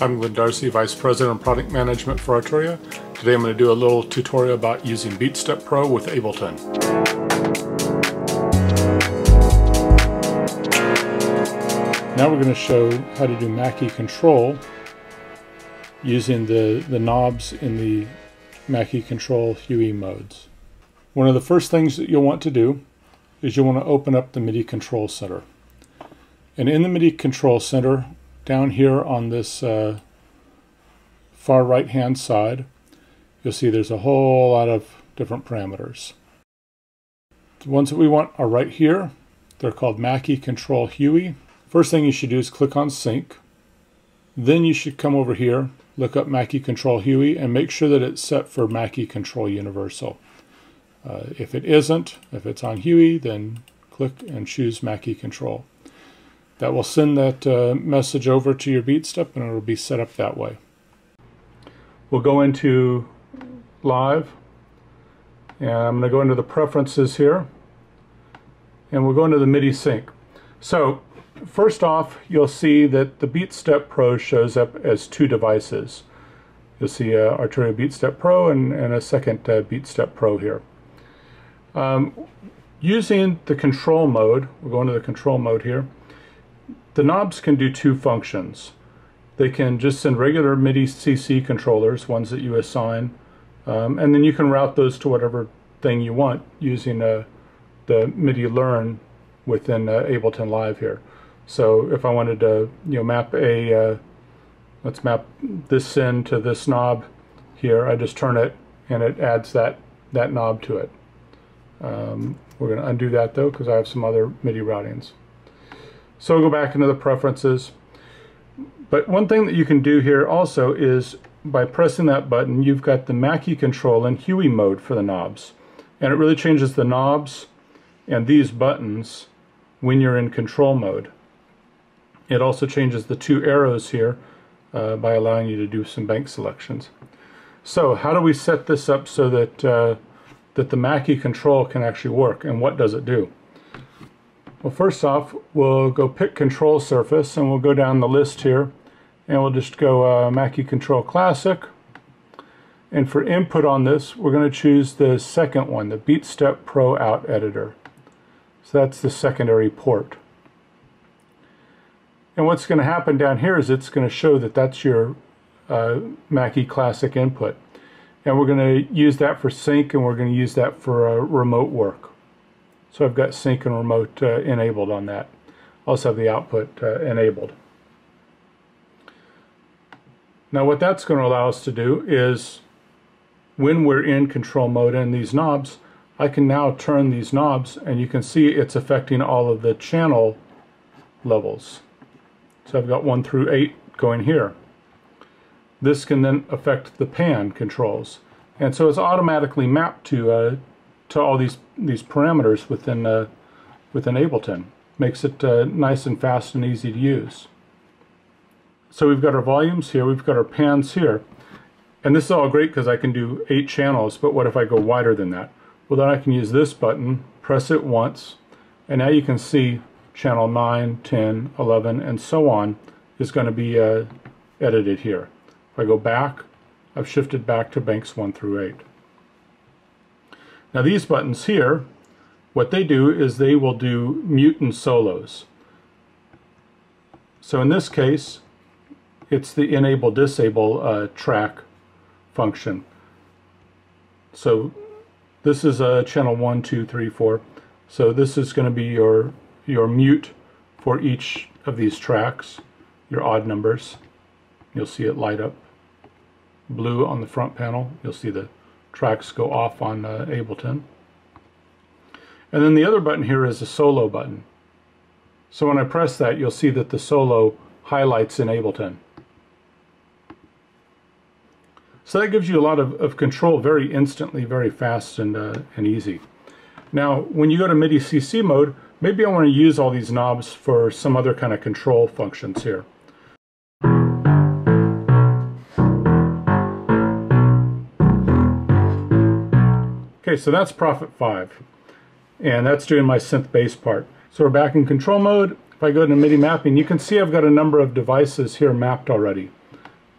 I'm Glen Darcey, Vice President of Product Management for Arturia. Today I'm going to do a little tutorial about using BeatStep Pro with Ableton. Now we're going to show how to do Mackie control using the, the knobs in the Mackie control HUI modes. One of the first things that you'll want to do is you'll want to open up the MIDI control center. And in the MIDI control center, down here on this uh, far right hand side, you'll see there's a whole lot of different parameters. The ones that we want are right here. They're called Mackie Control HUI. First thing you should do is click on Sync. Then you should come over here, look up Mackie Control HUI, and make sure that it's set for Mackie Control Universal. Uh, if it isn't, if it's on HUI, then click and choose Mackie Control that will send that uh, message over to your BeatStep and it'll be set up that way. We'll go into live and I'm going to go into the preferences here and we'll go into the MIDI sync. So first off you'll see that the BeatStep Pro shows up as two devices. You'll see uh, Arturia BeatStep Pro and, and a second uh, BeatStep Pro here. Um, using the control mode, we'll go into the control mode here, the knobs can do two functions. They can just send regular MIDI CC controllers, ones that you assign, um, and then you can route those to whatever thing you want using uh, the MIDI learn within uh, Ableton Live here. So if I wanted to, you know, map a, uh, let's map this send to this knob here, I just turn it and it adds that, that knob to it. Um, we're going to undo that though because I have some other MIDI routings. So we'll go back into the preferences. But one thing that you can do here also is by pressing that button, you've got the Mackie control in HUI mode for the knobs. And it really changes the knobs and these buttons when you're in control mode. It also changes the two arrows here uh, by allowing you to do some bank selections. So how do we set this up so that, uh, that the Mackie control can actually work and what does it do? Well, first off, we'll go pick control surface and we'll go down the list here and we'll just go uh, Mackie Control Classic. And for input on this, we're going to choose the second one, the BeatStep Pro Out Editor. So that's the secondary port. And what's going to happen down here is it's going to show that that's your uh, Mackie Classic input. And we're going to use that for sync and we're going to use that for uh, remote work. So I've got sync and remote uh, enabled on that. Also have the output uh, enabled. Now what that's going to allow us to do is when we're in control mode and these knobs, I can now turn these knobs and you can see it's affecting all of the channel levels. So I've got 1 through 8 going here. This can then affect the pan controls. And so it's automatically mapped to uh, to all these these parameters within uh, within Ableton. Makes it uh, nice and fast and easy to use. So we've got our volumes here, we've got our pans here. And this is all great because I can do eight channels, but what if I go wider than that? Well then I can use this button, press it once, and now you can see channel 9, 10, 11, and so on is going to be uh, edited here. If I go back, I've shifted back to banks 1 through 8. Now these buttons here, what they do is they will do mute and solos. So in this case, it's the enable disable uh, track function. So this is a uh, channel 1, 2, 3, 4. So this is going to be your, your mute for each of these tracks, your odd numbers. You'll see it light up blue on the front panel. You'll see the tracks go off on uh, Ableton. And then the other button here is a solo button. So when I press that, you'll see that the solo highlights in Ableton. So that gives you a lot of, of control very instantly, very fast and, uh, and easy. Now, when you go to MIDI CC mode, maybe I want to use all these knobs for some other kind of control functions here. Okay, so that's Prophet 5. And that's doing my synth bass part. So we're back in control mode. if I go to MIDI mapping, you can see I've got a number of devices here mapped already.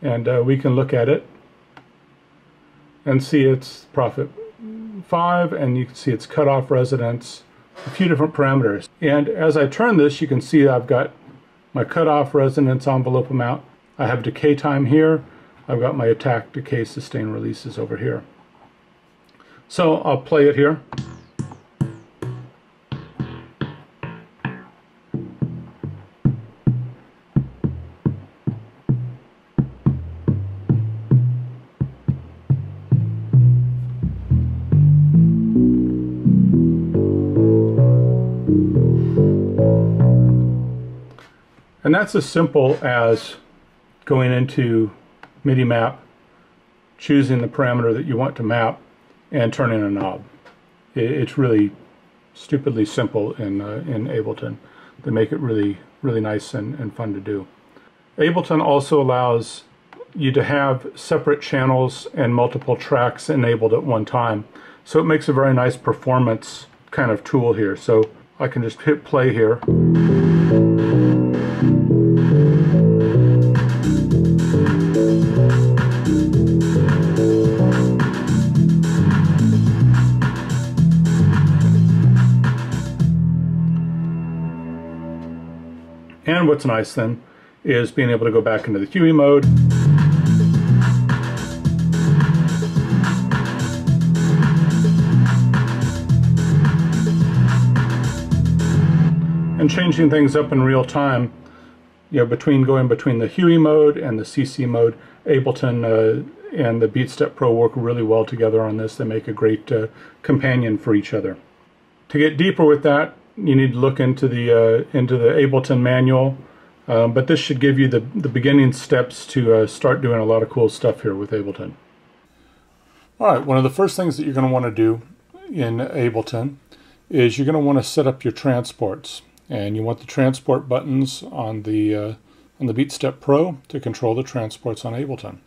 And uh, we can look at it and see its Prophet 5, and you can see its cutoff resonance, a few different parameters. And as I turn this, you can see I've got my cutoff resonance envelope amount. I have decay time here. I've got my attack, decay, sustain releases over here. So I'll play it here. And that's as simple as going into MIDI map, choosing the parameter that you want to map, and turn in a knob. It's really stupidly simple in, uh, in Ableton. They make it really, really nice and, and fun to do. Ableton also allows you to have separate channels and multiple tracks enabled at one time. So it makes a very nice performance kind of tool here. So I can just hit play here. And what's nice then is being able to go back into the HUI mode. And changing things up in real time, you know, between going between the HUI mode and the CC mode, Ableton uh, and the BeatStep Pro work really well together on this. They make a great uh, companion for each other. To get deeper with that, you need to look into the uh, into the Ableton manual. Um, but this should give you the, the beginning steps to uh, start doing a lot of cool stuff here with Ableton. All right, one of the first things that you're going to want to do in Ableton is you're going to want to set up your transports. And you want the transport buttons on the, uh, on the BeatStep Pro to control the transports on Ableton.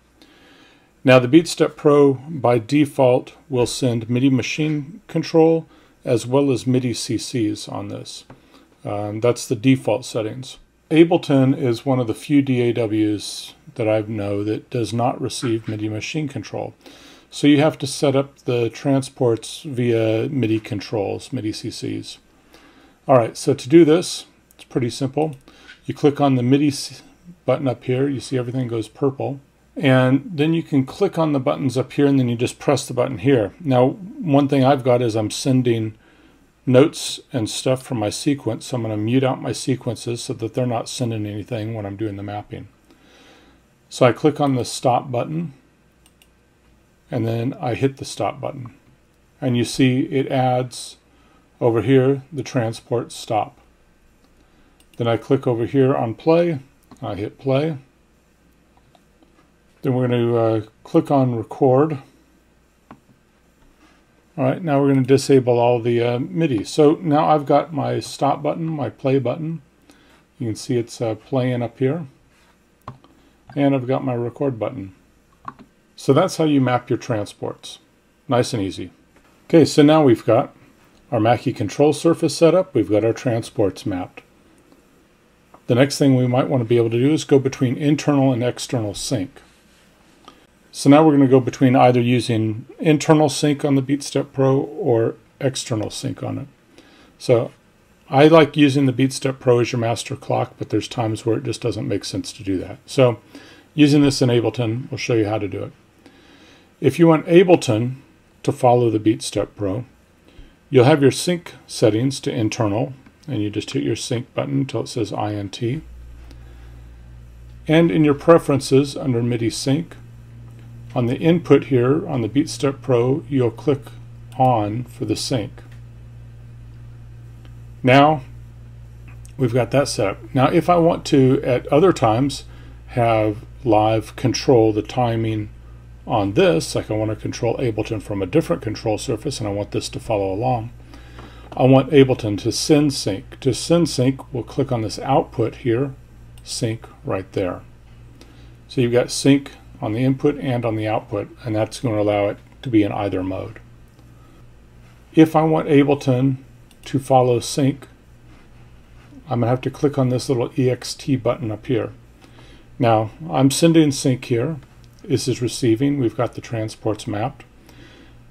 Now the BeatStep Pro by default will send MIDI machine control as well as MIDI CCs on this. Um, that's the default settings. Ableton is one of the few DAWs that I know that does not receive MIDI machine control. So you have to set up the transports via MIDI controls, MIDI CCs. All right, so to do this, it's pretty simple. You click on the MIDI button up here, you see everything goes purple. And then you can click on the buttons up here and then you just press the button here. Now, one thing I've got is I'm sending notes and stuff from my sequence. So I'm going to mute out my sequences so that they're not sending anything when I'm doing the mapping. So I click on the stop button and then I hit the stop button. And you see it adds over here the transport stop. Then I click over here on play. I hit play. Then we're going to uh, click on record. All right, now we're going to disable all the uh, MIDI. So now I've got my stop button, my play button. You can see it's uh, playing up here. And I've got my record button. So that's how you map your transports. Nice and easy. Okay, so now we've got our Mackie control surface set up. We've got our transports mapped. The next thing we might want to be able to do is go between internal and external sync. So now we're going to go between either using internal sync on the BeatStep Pro or external sync on it. So I like using the BeatStep Pro as your master clock, but there's times where it just doesn't make sense to do that. So using this in Ableton, we'll show you how to do it. If you want Ableton to follow the BeatStep Pro, you'll have your sync settings to internal, and you just hit your sync button until it says INT. And in your preferences under MIDI sync, on the input here on the BeatStep Pro, you'll click on for the sync. Now, we've got that set up. Now, if I want to, at other times, have live control the timing on this, like I want to control Ableton from a different control surface and I want this to follow along, I want Ableton to send sync. To send sync, we'll click on this output here, sync right there. So you've got sync on the input and on the output, and that's going to allow it to be in either mode. If I want Ableton to follow sync I'm going to have to click on this little EXT button up here. Now, I'm sending sync here. This is receiving. We've got the transports mapped.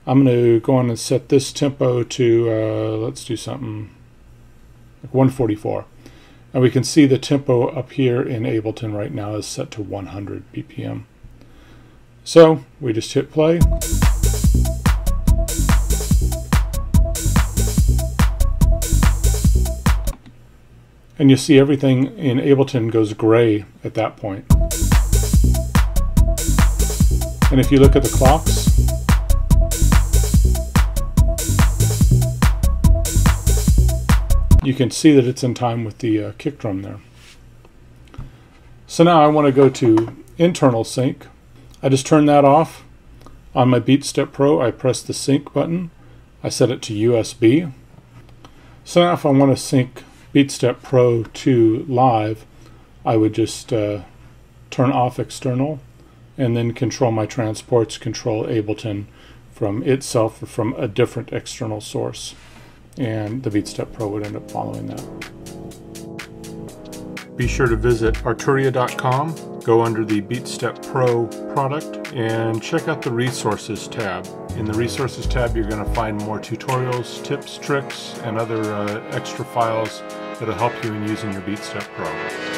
I'm going to go on and set this tempo to, uh, let's do something like 144. And we can see the tempo up here in Ableton right now is set to 100 BPM. So we just hit play. And you see everything in Ableton goes gray at that point. And if you look at the clocks, you can see that it's in time with the uh, kick drum there. So now I want to go to internal sync. I just turn that off. On my BeatStep Pro, I press the sync button. I set it to USB. So now if I want to sync BeatStep Pro to live, I would just uh, turn off external and then control my transports, control Ableton from itself or from a different external source and the BeatStep Pro would end up following that. Be sure to visit arturia.com, go under the BeatStep Pro product, and check out the Resources tab. In the Resources tab, you're going to find more tutorials, tips, tricks, and other uh, extra files that'll help you in using your BeatStep Pro.